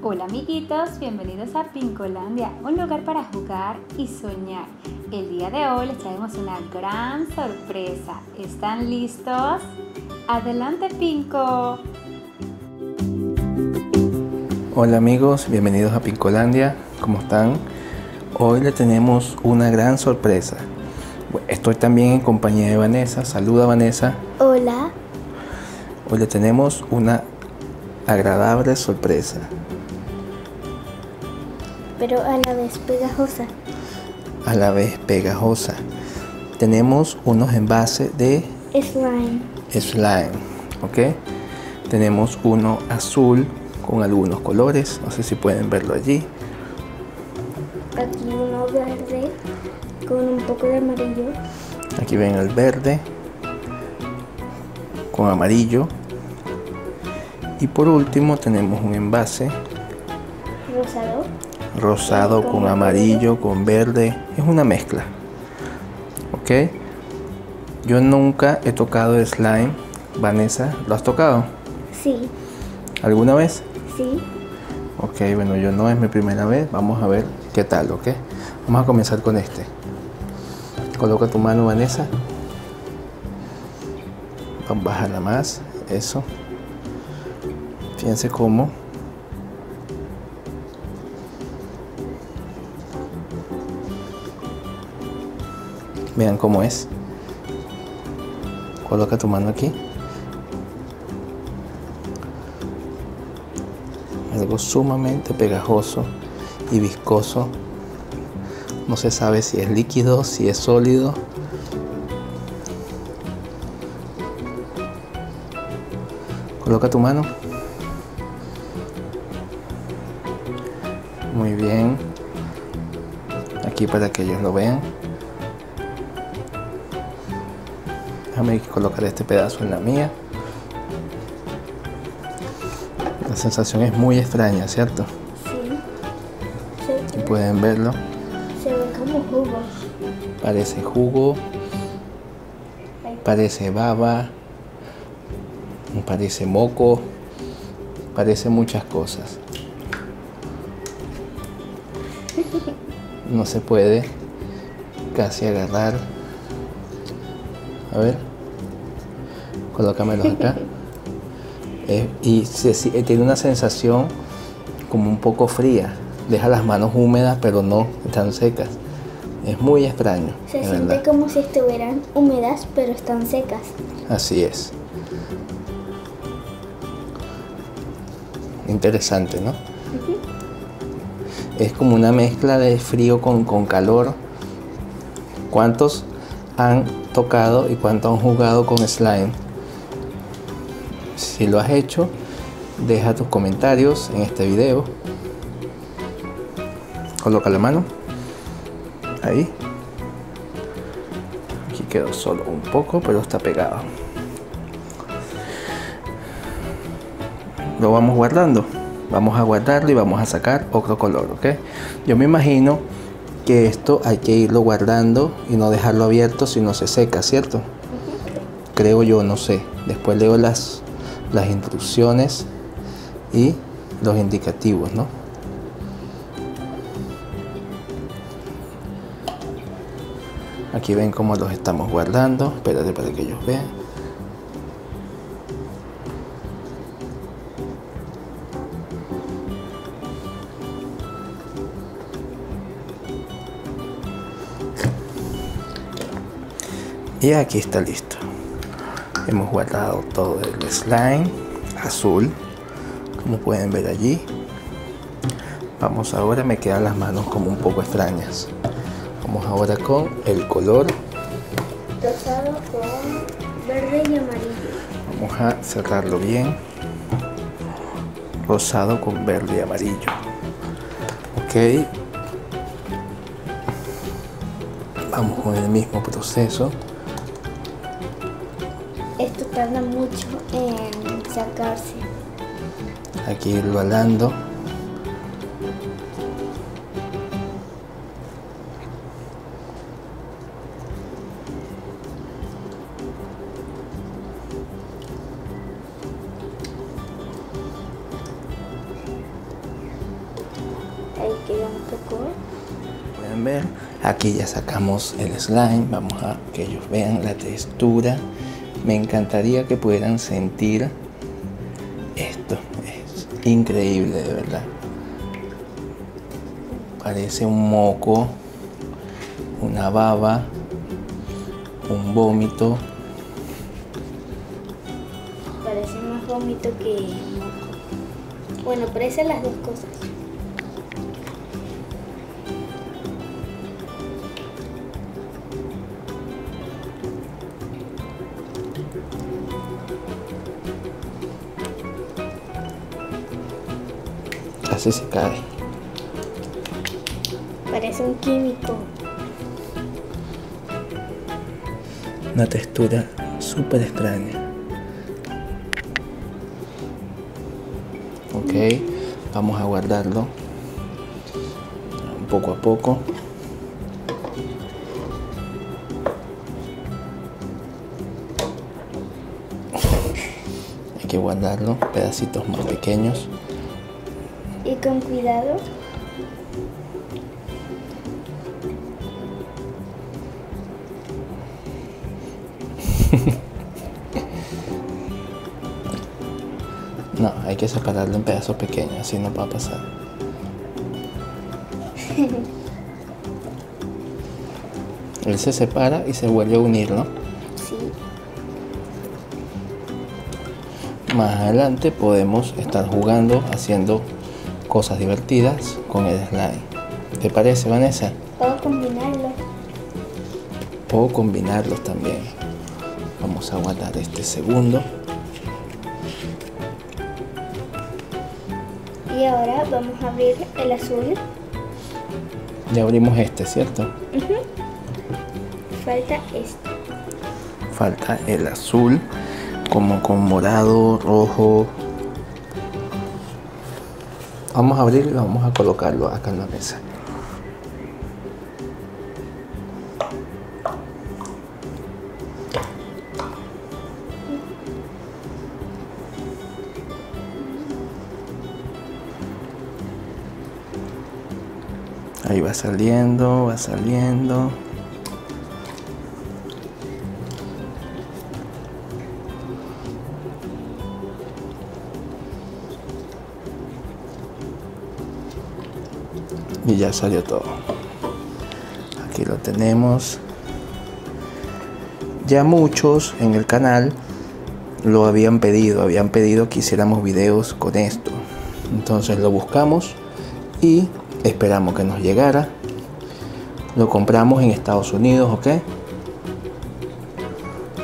Hola amiguitos, bienvenidos a Pincolandia, un lugar para jugar y soñar. El día de hoy les traemos una gran sorpresa. ¿Están listos? Adelante Pinco. Hola amigos, bienvenidos a Pincolandia. ¿Cómo están? Hoy le tenemos una gran sorpresa. Estoy también en compañía de Vanessa. Saluda Vanessa. Hola. Hoy le tenemos una agradable sorpresa. Pero a la vez pegajosa. A la vez pegajosa. Tenemos unos envases de slime. Slime, ¿ok? Tenemos uno azul con algunos colores. No sé si pueden verlo allí. Aquí uno verde con un poco de amarillo. Aquí ven el verde con amarillo. Y por último tenemos un envase rosado. Rosado con, amarillo, con verde. Es una mezcla. ¿Ok? Yo nunca he tocado slime. Vanessa, ¿lo has tocado? Sí. ¿Alguna vez? Sí. Ok, bueno, yo no es mi primera vez. Vamos a ver qué tal, ¿ok? Vamos a comenzar con este. Coloca tu mano, Vanessa. Bájala más. Eso. Fíjense cómo. Vean cómo es. Coloca tu mano aquí. Algo sumamente pegajoso y viscoso. No se sabe si es líquido, si es sólido. Coloca tu mano. Muy bien. Aquí para que ellos lo vean. Déjame colocar este pedazo en la mía. La sensación es muy extraña, ¿cierto? Sí. pueden verlo. Se ve como jugo. Parece jugo. Parece baba. Parece moco. Parece muchas cosas. No se puede casi agarrar. A ver. Colócamelos acá. Eh, y se, eh, tiene una sensación como un poco fría. Deja las manos húmedas, pero no están secas. Es muy extraño. Se siente como si estuvieran húmedas, pero están secas. Así es. Interesante, ¿no? Es como una mezcla de frío con, con calor. ¿Cuántos han tocado y cuántos han jugado con slime? Si lo has hecho, deja tus comentarios en este video. Coloca la mano. Ahí. Aquí quedó solo un poco, pero está pegado. Lo vamos guardando. Vamos a guardarlo y vamos a sacar otro color, ¿ok? Yo me imagino que esto hay que irlo guardando y no dejarlo abierto si no se seca, ¿cierto? Creo yo, no sé. Después leo las, las instrucciones y los indicativos, ¿no? Aquí ven cómo los estamos guardando. Espérate para que ellos vean. Y aquí está listo. Hemos guardado todo el slime azul, como pueden ver allí. Vamos ahora, me quedan las manos como un poco extrañas. Vamos ahora con el color rosado con verde y amarillo. Vamos a cerrarlo bien. Rosado con verde y amarillo. Ok. Vamos con el mismo proceso. Tarda mucho en sacarse. Aquí irlo alando. Ahí queda un poco. Pueden ver, aquí ya sacamos el slime, vamos a que ellos vean la textura. Me encantaría que pudieran sentir esto, es increíble de verdad. Parece un moco, una baba, un vómito. Parece más vómito que moco. Bueno, parecen las dos cosas. Casi se cae. Parece un químico. Una textura súper extraña. Ok, vamos a guardarlo poco a poco. Hay que guardarlo, pedacitos más pequeños. Con cuidado. No, hay que separarlo en pedazos pequeños, así no va a pasar. Él se separa y se vuelve a unir, ¿no? Sí. Más adelante podemos estar jugando, haciendo cosas divertidas con el slime. ¿Te parece, Vanessa? Puedo combinarlo. O combinarlos también. Vamos a guardar este segundo. Y ahora vamos a abrir el azul. Ya abrimos este, ¿cierto? Falta este. Falta el azul, como con morado, rojo. Vamos a abrir y vamos a colocarlo acá en la mesa. Ahí va saliendo, va saliendo. Y ya salió todo. Aquí lo tenemos. Ya muchos en el canal lo habían pedido, habían pedido que hiciéramos videos con esto. Entonces lo buscamos y esperamos que nos llegara. Lo compramos en Estados Unidos, ¿ok?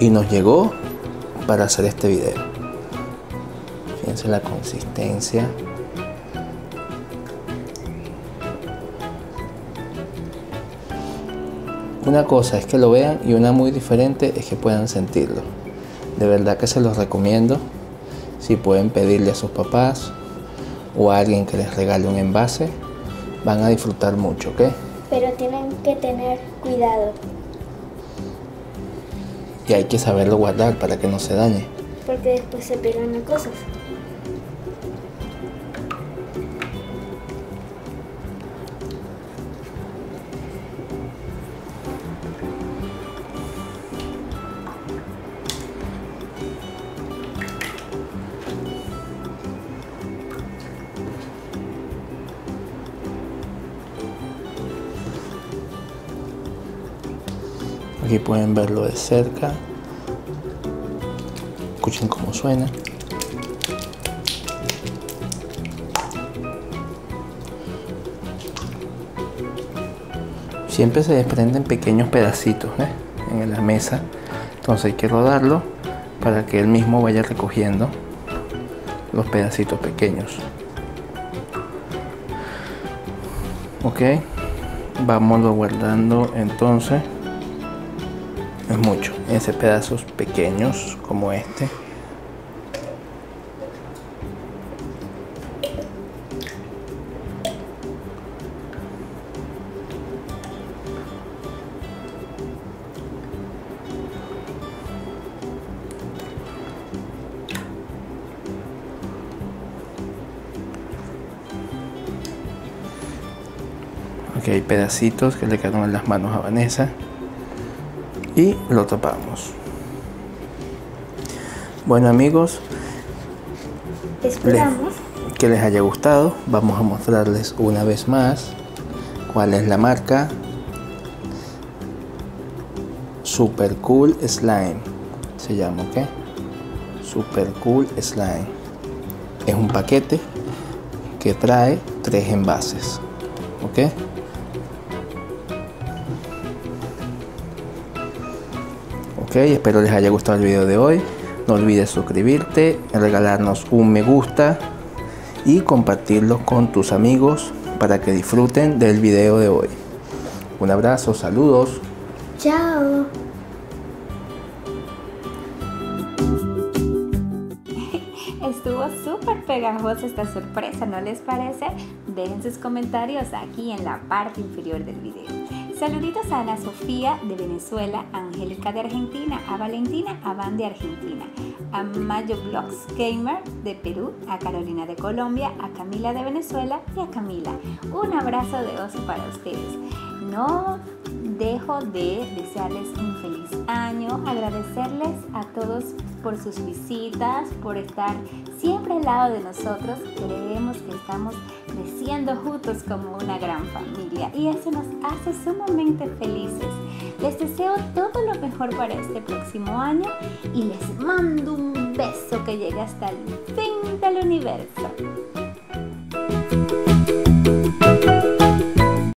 Y nos llegó para hacer este video. Fíjense la consistencia. Una cosa es que lo vean y una muy diferente es que puedan sentirlo. De verdad que se los recomiendo. Si pueden pedirle a sus papás o a alguien que les regale un envase, van a disfrutar mucho, ¿ok? Pero tienen que tener cuidado. Y hay que saberlo guardar para que no se dañe. Porque después se pegan a cosas. Aquí pueden verlo de cerca. Escuchen cómo suena. Siempre se desprenden pequeños pedacitos ¿eh? en la mesa. Entonces hay que rodarlo para que él mismo vaya recogiendo los pedacitos pequeños. Ok, vámonos guardando entonces es mucho. Ese pedazos pequeños como este. Ok, pedacitos que le quedaron en las manos a Vanessa. Y lo tapamos. Bueno amigos, Esperamos. que les haya gustado. Vamos a mostrarles una vez más cuál es la marca. Super Cool Slime. Se llama, ¿ok? Super Cool Slime. Es un paquete que trae tres envases. ¿Ok? Ok, espero les haya gustado el video de hoy. No olvides suscribirte, regalarnos un me gusta y compartirlo con tus amigos para que disfruten del video de hoy. Un abrazo, saludos. Chao. Estuvo súper pegajosa esta sorpresa, ¿no les parece? Dejen sus comentarios aquí en la parte inferior del video. Saluditos a Ana Sofía de Venezuela, a Angélica de Argentina, a Valentina Aban de Argentina, a Mayo Vlogs Gamer de Perú, a Carolina de Colombia, a Camila de Venezuela y a Camila. Un abrazo de oso para ustedes. No dejo de desearles un feliz año, agradecerles a todos por sus visitas, por estar siempre al lado de nosotros. Creemos que estamos creciendo juntos como una gran familia y eso nos hace sumamente felices. Les deseo todo lo mejor para este próximo año y les mando un beso que llegue hasta el fin del universo.